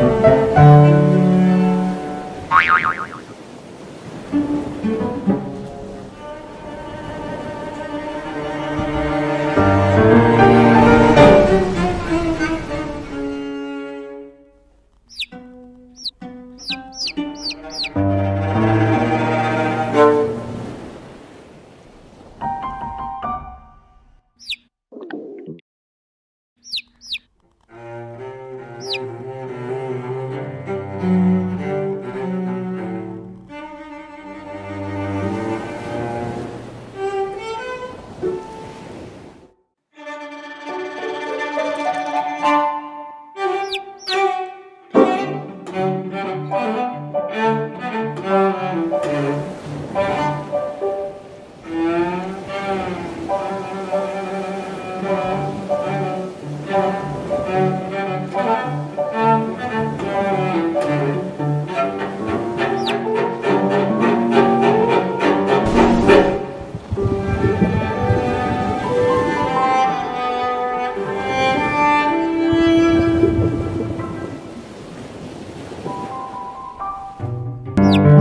Música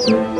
Música